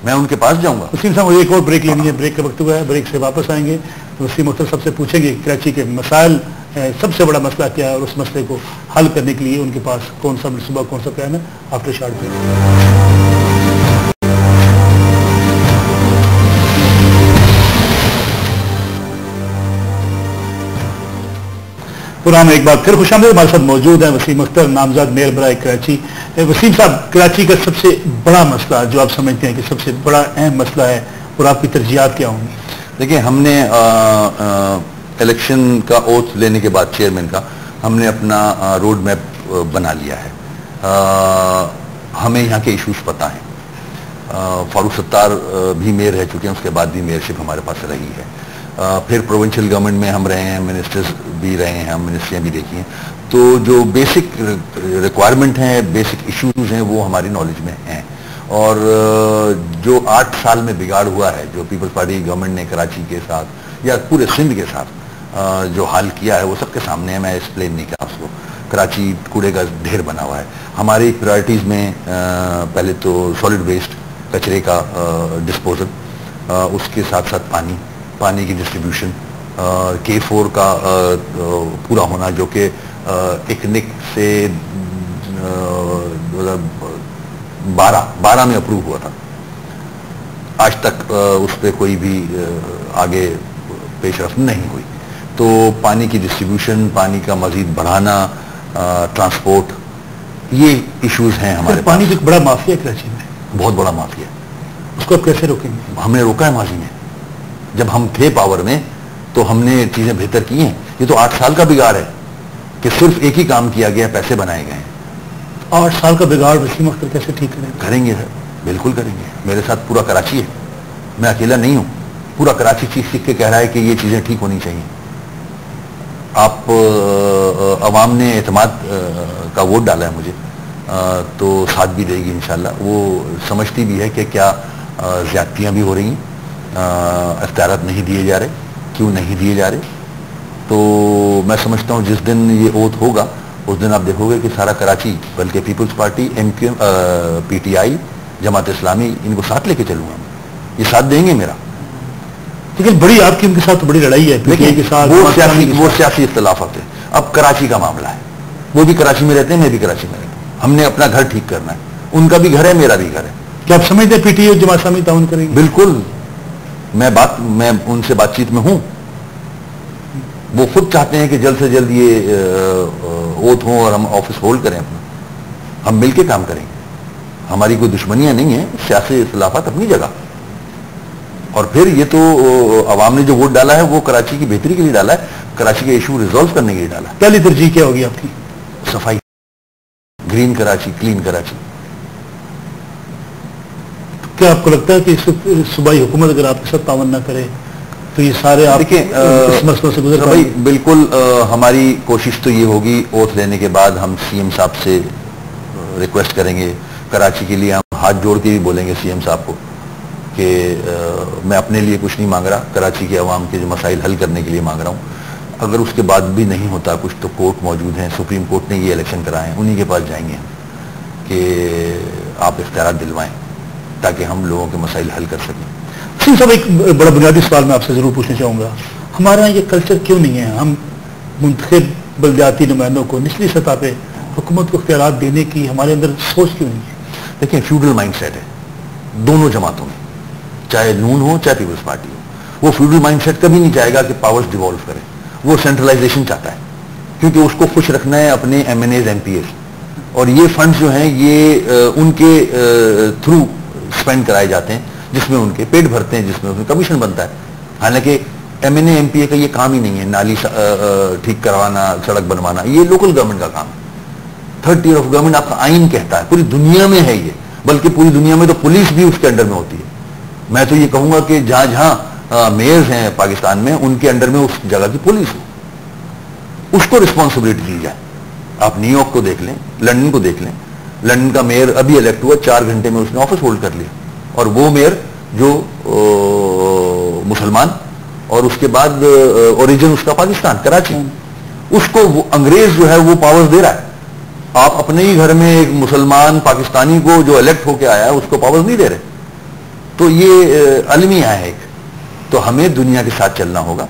मैं उनके पास जाऊँगा। उसी साहब एक और ब्रेक लेनी है। ब्रेक का वक्त हुआ है। ब्रेक से वापस आएँगे। तो उसी मुख्तर सबसे पूछेंगे कराची के मसाइल सबसे बड़ा मसला क्या है और उस मसले को हल करने के लिए उनके पास कौन सा मनसूबा कौन सा प्लान है? आफ्टर शार्ट पुराना एक बार फिर खुश हमारे साथ मौजूद है वसीम अख्तर नामजद मेयर बरा कराची। वसीम साहब कराची का सबसे बड़ा मसला जो आप समझते हैं कि सबसे बड़ा अहम मसला है और आपकी तरजीहत क्या होंगी? देखिए हमने इलेक्शन का ओथ लेने के बाद चेयरमैन का हमने अपना रोड मैप बना लिया है। आ, हमें यहाँ के इश्यूज़ पता हैं। फारूक सत्तार भी मेयर रह चुके हैं उसके बाद भी मेयरशिप हमारे पास रही है। फिर प्रोविंशियल गवर्नमेंट में हम रहे हैं मिनिस्टर्स भी रहे हैं, हम मिनिस्ट्रियाँ भी देखी हैं। तो जो बेसिक रिक्वायरमेंट हैं बेसिक इश्यूज़ हैं, वो हमारी नॉलेज में हैं। और जो आठ साल में बिगाड़ हुआ है, जो पीपल्स पार्टी गवर्नमेंट ने कराची के साथ, या पूरे सिंध के साथ जो हाल किया है, वो सबके सामने है, मैं एक्सप्लेन नहीं किया उसको कराची कूड़े का ढेर बना हुआ है। हमारी प्रायोरिटीज़ में पहले तो सॉलिड वेस्ट कचरे का डिस्पोजल उसके साथ साथ पानी। पानी की डिस्ट्रीब्यूशन के फोर का आ, पूरा होना जो कि इकनिक से बारह बारह में अप्रूव हुआ था। आज तक आ, उस पर कोई भी आगे पेशरफ नहीं हुई। तो पानी की डिस्ट्रीब्यूशन पानी का मजीद बढ़ाना ट्रांसपोर्ट ये इश्यूज़ हैं हमारे पानी भी बड़ा माफिया कराची में। बहुत बड़ा माफिया उसको आप कैसे रोकेंगे? हमने रोका है माजी में। जब हम थे पावर में तो हमने चीज़ें बेहतर की हैं। ये तो आठ साल का बिगाड़ है कि सिर्फ़ एक ही काम किया गया, पैसे बनाए गए हैं। आठ साल का बिगाड़, वसीम अख्तर कैसे ठीक करेंगे करेंगे सर, बिल्कुल करेंगे। मेरे साथ पूरा कराची है। मैं अकेला नहीं हूँ। पूरा कराची चीज़ सीख के कह रहा है कि ये चीज़ें ठीक होनी चाहिए। आप अवाम ने एतमाद का वोट डाला है मुझे। तो साथ भी देगी इंशाल्लाह। वो समझती भी है कि क्या ज्यादतियाँ भी हो रही हैं। अख्तियार नहीं दिए जा रहे। क्यों नहीं दिए जा रहे? तो मैं समझता हूँ जिस दिन ये ओथ होगा उस दिन आप देखोगे कि सारा कराची बल्कि Peoples Party M Q P T I Jamaat Islami इनको साथ लेके चलूँगा ये साथ देंगे मेरा। लेकिन बड़ी आपकी उनके साथ तो बड़ी लड़ाई है लेकिन के साथ वो सियासी वो सियासी इख्तलाफ होते हैं। अब कराची का मामला है। वो भी कराची में रहते हैं मैं भी कराची में रहता हूँ। हमने अपना घर ठीक करना है। उनका भी घर है मेरा भी घर है। क्या आप समझते पीटीआई जमात इस्लामी ताउन करेंगे? बिल्कुल। मैं बात मैं उनसे बातचीत में हूँ। वो खुद चाहते हैं कि जल्द से जल्द ये ओथ हो और हम ऑफ़िस होल्ड करें अपना। हम मिलके काम करेंगे। हमारी कोई दुश्मनियाँ नहीं है सियासी इख्लाफात अपनी जगह। और फिर ये तो अवाम ने जो वोट डाला है वो कराची की बेहतरी के लिए डाला है। कराची के इशू रिजोल्व करने के लिए डाला है। पहली तरजीह क्या होगी आपकी? सफ़ाई। Green Karachi clean Karachi. क्या आपको लगता है कि सूबाई हुकूमत अगर आपके साथ तावन ना करे तो ये सारे आप से गुजर भाई बिल्कुल आ, हमारी कोशिश तो ये होगी ओथ लेने के बाद हम सीएम साहब से रिक्वेस्ट करेंगे। कराची के लिए हम हाथ जोड़ के भी बोलेंगे सीएम साहब को कि मैं अपने लिए कुछ नहीं मांग रहा कराची के अवाम के जो मसाइल हल करने के लिए मांग रहा हूँ। अगर उसके बाद भी नहीं होता कुछ तो कोर्ट मौजूद हैं सुप्रीम कोर्ट ने ये इलेक्शन कराए हैं उन्हीं के पास जाएँगे हम कि आप इख्तियार दिलवाएँ। ताकि हम लोगों के मसाइल हल कर सकें। सिंह साहब एक बड़ा बुनियादी सवाल मैं आपसे ज़रूर पूछना चाहूँगा। हमारे यहाँ ये कल्चर क्यों नहीं है? हम मुंतब बलदियाती नुमाइंदों को निचली सतह पर हुकूमत को अख्तियार देने की हमारे अंदर सोच क्यों नहीं है? देखिए फ्यूडल माइंड सेट है, दोनों जमातों में, चाहे नून हो, चाहे पीपल्स पार्टी हो। वो फ्यूडल माइंड सेट कभी नहीं चाहेगा कि पावर्स डिवॉल्व करें। वो सेंट्रलाइजेशन चाहता है, क्योंकि उसको खुश रखना है अपने M N As M P S और ये फंड जो हैं, ये उनके थ्रू स्पेंड कराए जाते हैं, जिसमें उनके पेट भरते हैं, जिसमें उनका कमीशन बनता है। हालाँकि एम एन का ये काम ही नहीं है, नाली ठीक करवाना, सड़क बनवाना, ये लोकल गवर्नमेंट का काम है। थर्ड ईयर ऑफ़ गवर्नमेंट आपका आइन कहता है, पूरी दुनिया में है ये, बल्कि पूरी दुनिया में तो पुलिस भी उसके अंडर में होती है। मैं तो ये कहूँगा कि जहाँ जहाँ मेयर्स हैं पाकिस्तान में, उनके अंडर में उस जगह की पुलिस हो। उसको रिस्पॉन्सिबिलिटी दी जाए। आप न्यूयॉर्क को देख लें लंदन को देख लें लंदन का मेयर अभी इलेक्ट हुआ चार घंटे में उसने ऑफ़िस होल्ड कर लिया। और वो मेयर जो मुसलमान और उसके बाद ओरिजिन उसका पाकिस्तान कराची। उसको अंग्रेज़ जो है वो पावर्स दे रहा है। आप अपने ही घर में एक मुसलमान पाकिस्तानी को जो इलेक्ट होकर आया है उसको पावर्स नहीं दे रहे। तो ये अलमिया है एक। तो हमें दुनिया के साथ चलना होगा।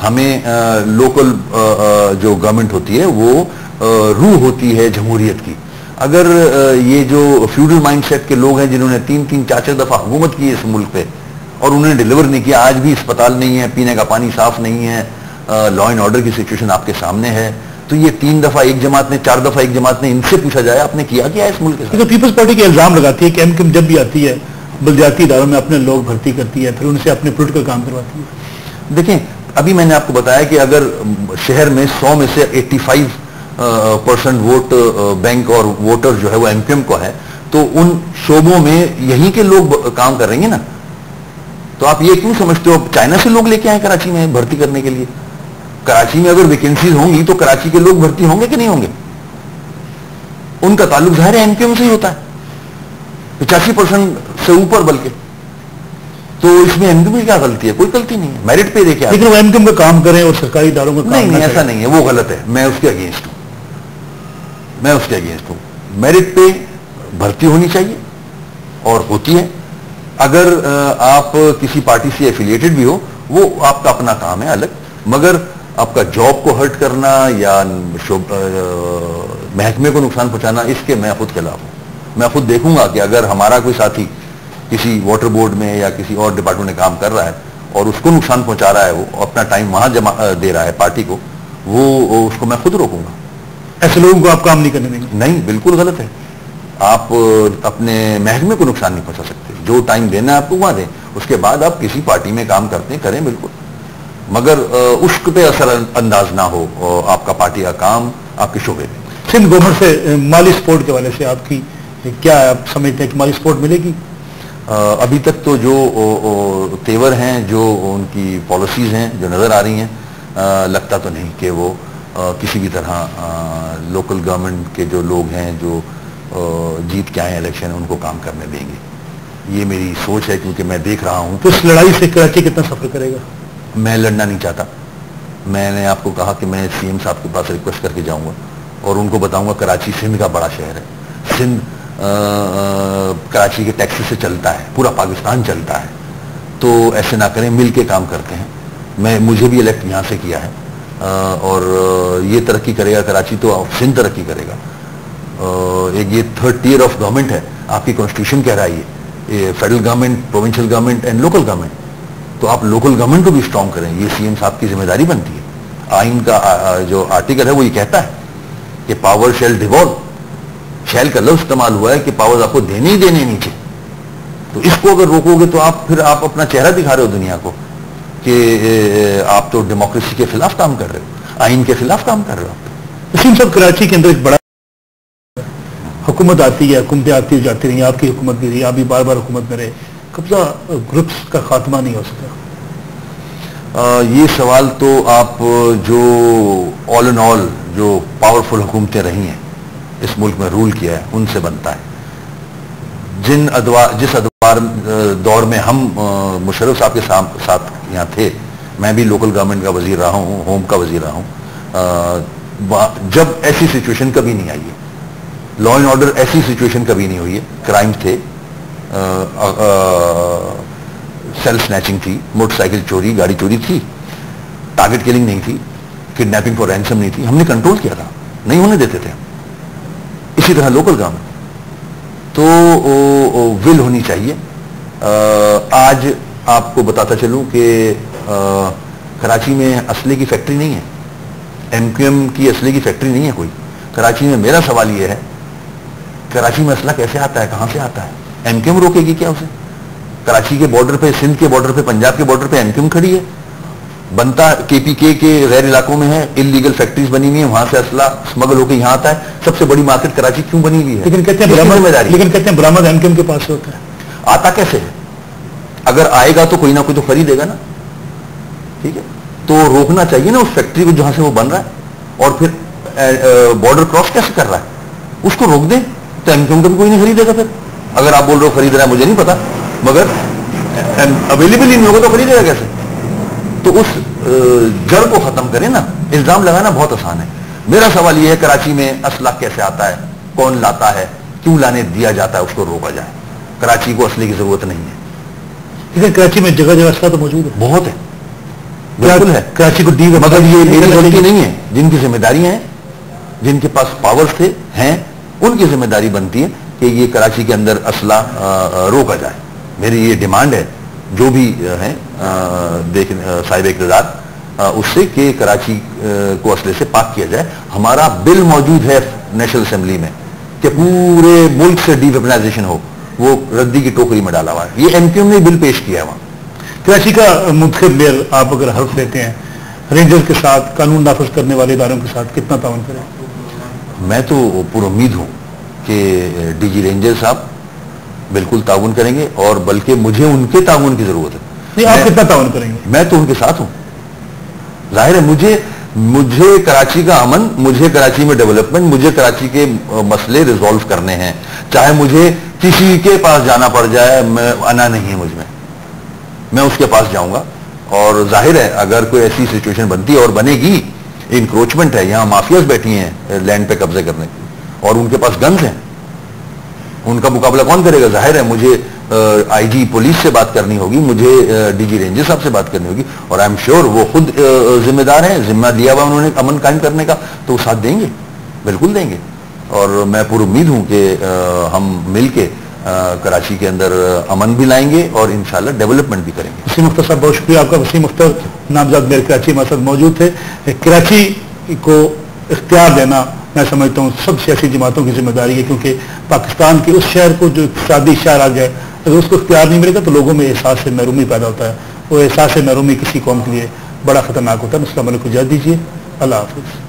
हमें आ, लोकल आ, जो गवर्नमेंट होती है वो रूह होती है जमहूरियत की। अगर ये जो फ्यूडल माइंडसेट के लोग हैं जिन्होंने तीन तीन चार चार दफ़ा हुकूमत की इस मुल्क पे और उन्होंने डिलीवर नहीं किया आज भी अस्पताल नहीं है पीने का पानी साफ़ नहीं है लॉ एंड ऑर्डर की सिचुएशन आपके सामने है तो ये तीन दफ़ा एक जमात ने चार दफ़ा एक जमात ने इनसे पूछा जाए आपने किया क्या इस मुल्क के पीपल्स पार्टी के इल्ज़ाम लगाती है कि एम जब भी आती है बलदियाती इदारों में अपने लोग भर्ती करती है फिर उनसे अपने पोलिटिकल काम करवाती है। देखें अभी मैंने आपको बताया कि अगर शहर में 100 में से 85 परसेंट वोट बैंक और वोटर जो है वो एमपीएम को है तो उन शोबों में यहीं के लोग काम कर रहे ना? तो आप ये क्यों समझते हो? चाइना से लोग लेके आए कराची में भर्ती करने के लिए। कराची में अगर वैकेंसीज होंगी तो कराची के लोग भर्ती होंगे कि नहीं होंगे? उनका ताल्लुक ज़ाहिर है एमपीएम से ही होता है। पचासी परसेंट से ऊपर बल्कि। तो इसमें एमक्यूम की क्या गलती है? कोई गलती नहीं है। मेरिट पे देखे लेकिन वो एमक्यूम का काम करें और सरकारी इदारों में नहीं नहीं ऐसा नहीं है। वो गलत है। मैं उसके अगेंस्ट हूँ। मैं उसके अगेंस्ट हूँ। मेरिट पे भर्ती होनी चाहिए और होती है। अगर आप किसी पार्टी से एफिलिएटेड भी हो, वो आपका अपना काम है अलग। मगर आपका जॉब को हर्ट करना या महकमे को नुकसान पहुंचाना, इसके मैं खुद खिलाफ हूँ। मैं खुद देखूँगा कि अगर हमारा कोई साथी किसी वाटर बोर्ड में या किसी और डिपार्टमेंट में काम कर रहा है और उसको नुकसान पहुँचा रहा है, वो अपना टाइम वहाँ जमा दे रहा है पार्टी को वो उसको मैं खुद रोकूँगा। ऐसे लोगों को आप काम नहीं करने देंगे। नहीं बिल्कुल गलत है। आप अपने महकमे को नुकसान नहीं पहुँचा सकते। जो टाइम देना है आपको वहाँ दें। उसके बाद आप किसी पार्टी में काम करते हैं करें बिल्कुल। मगर उश्क पे असर अंदाज ना हो आपका पार्टी का काम आपके शोबे में। सिंध गवर्नमेंट से माली सपोर्ट के वाले से आपकी क्या आप समझते हैं कि माली सपोर्ट मिलेगी? अभी तक तो जो तेवर हैं जो उनकी पॉलिसीज़ हैं जो नज़र आ रही हैं लगता तो नहीं कि वो किसी भी तरह लोकल गवर्नमेंट के जो लोग हैं जो जीत के आए इलेक्शन उनको काम करने देंगे। ये मेरी सोच है क्योंकि मैं देख रहा हूँ। तो इस लड़ाई से कराची कितना सफ़र करेगा? मैं लड़ना नहीं चाहता। मैंने आपको कहा कि मैं सीएम साहब के पास रिक्वेस्ट करके जाऊँगा और उनको बताऊँगा कराची सिंध का बड़ा शहर है। सिंध कराची के टैक्सी से चलता है पूरा पाकिस्तान चलता है। तो ऐसे ना करें मिल के काम करते हैं। मैं मुझे भी इलेक्ट यहाँ से किया है। और ये तरक्की करेगा, कराची तो सिंध तरक्की करेगा। एक ये थर्ड टीयर ऑफ़ गवर्नमेंट है, आपकी कॉन्स्टिट्यूशन कह रहा है ये। Federal government provincial government and local government तो आप लोकल गवर्नमेंट को भी स्ट्रॉन्ग करें, ये सीएम साहब की ज़िम्मेदारी बनती है। आइन का जो आर्टिकल है वो ये कहता है कि पावर शेल डिवॉल्व शैल का लफ्ज इस्तेमाल हुआ है कि पावर्स आपको देने ही देने नीचे। तो इसको अगर रोकोगे तो आप, फिर आप अपना चेहरा दिखा रहे हो दुनिया को। कि आप तो डेमोक्रेसी के खिलाफ काम कर रहे हो। आइन के खिलाफ काम कर रहे हो वसीम साहब कराची के अंदर एक बड़ा हुकूमत आती है हुकूमतें आती जाती रही आपकी हुकूमत भी रही आप भी बार बार हुकूमत में रहे। कब्जा ग्रुप्स का खात्मा नहीं हो सका आ, ये सवाल तो आप जो ऑल एंड ऑल जो पावरफुल हुकूमतें रही हैं इस मुल्क में रूल किया है उनसे बनता है। जिन अदवार जिस अदवार दौर में हम मुशरफ साहब के साथ यहाँ थे। मैं भी लोकल गवर्नमेंट का वज़ीर रहा हूँ होम का वज़ीर रहा हूँ। जब ऐसी सिचुएशन कभी नहीं आई है। लॉ एंड ऑर्डर ऐसी सिचुएशन कभी नहीं हुई है। क्राइम थे। सेल स्नैचिंग थी मोटरसाइकिल चोरी गाड़ी चोरी थी। टारगेट किलिंग नहीं थी। किडनैपिंग फॉर रैंसम नहीं थी। हमने कंट्रोल किया था। नहीं होने देते थे इसी तरह लोकल गवर्नमेंट तो ओ, ओ, विल होनी चाहिए। आ, आज आपको बताता चलूँ कि कराची में असले की फैक्ट्री नहीं है। एमक्यूएम की असले की फैक्ट्री नहीं है कोई। कराची में मेरा सवाल यह है कराची में असला कैसे आता है कहाँ से आता है? एमक्यूएम रोकेगी क्या उसे? कराची के बॉर्डर पे सिंध के बॉर्डर पे पंजाब के बॉर्डर पे एमक्यूएम खड़ी है? बनता केपीके के गैर इलाकों में है इलीगल फैक्ट्रीज बनी हुई है वहाँ से असला स्मगल होकर यहाँ आता है। सबसे बड़ी मार्केट कराची क्यों बनी हुई है? लेकिन कहते हैं लेकिन कहते हैं बरामद एमकेम के पास होता है। आता कैसे है? अगर आएगा तो कोई ना कोई तो खरीदेगा ना। ठीक है? तो रोकना चाहिए ना उस फैक्ट्री को जहाँ से वो बन रहा है। और फिर बॉर्डर क्रॉस कैसे कर रहा है? उसको रोक दे तो एमकेम का भी कोई नहीं खरीदेगा फिर। अगर आप बोल रहे हो खरीद रहा है, मुझे नहीं पता, मगर अवेलेबल ही नहीं होगा तो खरीदेगा कैसे? तो उस जड़ को खत्म करें ना। इल्ज़ाम लगाना बहुत आसान है। मेरा सवाल यह है, कराची में असला कैसे आता है? कौन लाता है? क्यों लाने दिया जाता है उसको रोका जाए? कराची को असले की ज़रूरत नहीं है। लेकिन कराची में जगह जगह तो मौजूद है। बहुत है। बिल्कुल है। कराची को डी मगर ये मेरी गलती नहीं है। जिनकी जिम्मेदारियाँ हैं जिनके पास पावर्स थे हैं उनकी ज़िम्मेदारी बनती है कि ये कराची के अंदर असला रोका जाए। मेरी ये डिमांड है जो भी है देख साहिब इकतदार उससे कि कराची को असले से पाक किया जाए। हमारा बिल मौजूद है नेशनल असेंबली में कि पूरे मुल्क से डीवेपनाइजेशन हो। वो रद्दी की टोकरी में डाला हुआ है। ये एमक्यूएम ने बिल पेश किया है वहाँ। कराची का मुख्य मेयर आप अगर हल्फ लेते हैं रेंजर के साथ कानून नाफज करने वाले इदारों के साथ कितना तावन करें? मैं तो पूरा उम्मीद हूँ कि डीजी रेंजर साहब बिल्कुल ताउन करेंगे और बल्कि मुझे उनके ताउन की ज़रूरत है। नहीं आप कितना ताउन करेंगे? मैं तो उनके साथ हूँ। ज़ाहिर है मुझे मुझे कराची का अमन मुझे कराची में डेवलपमेंट मुझे कराची के मसले रिजॉल्व करने हैं। चाहे मुझे किसी के पास जाना पड़ जाए, मैं आना नहीं है मुझमें मैं। उसके पास जाऊँगा। और ज़ाहिर है, अगर कोई ऐसी सिचुएशन बनती है और बनेगी इंक्रोचमेंट है, यहाँ माफियाज बैठी हैं लैंड पे कब्जे करने की और उनके पास गन्स हैं। उनका मुकाबला कौन करेगा? ज़ाहिर है, मुझे आईजी पुलिस से बात करनी होगी, मुझे डीजी रेंजर साहब से बात करनी होगी। और आई एम श्योर वो खुद जिम्मेदार हैं, जिम्मा दिया हुआ उन्होंने अमन कायम करने का तो वो साथ देंगे। बिल्कुल देंगे। और मैं पूरी उम्मीद हूँ कि हम मिल के कराची के अंदर अमन भी लाएँगे और इंशाल्लाह डेवलपमेंट भी करेंगे। वसीम अख्तर साहब, बहुत शुक्रिया आपका। वसीम अख्तर नामजद मेरे कराची मसद मौजूद थे। कराची को इख्तियार देना मैं समझता हूँ सब सियासी जमातों की ज़िम्मेदारी है, क्योंकि पाकिस्तान के उस शहर को जो शादी शहर आ जाए अगर उसको इख्तियार नहीं मिलेगा तो लोगों में एहसास से महरूमी पैदा होता है। वो एहसास महरूमी किसी कौम के लिए बड़ा खतरनाक होता है। उसका को जा दीजिए। अल्लाह हाफिज़।